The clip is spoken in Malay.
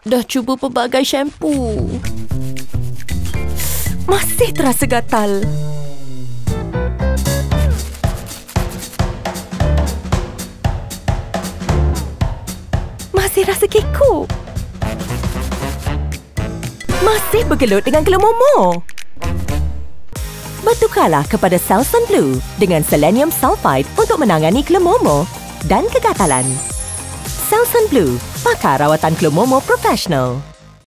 Dah cuba pelbagai shampoo. Masih terasa gatal. Masih rasa kekok. Masih bergelut dengan kelomomo. Bertukarlah kepada Selsun Blue dengan selenium sulfide untuk menangani kelomomo dan kegatalan. Selsun Blue, pakar rawatan kelomomo profesional.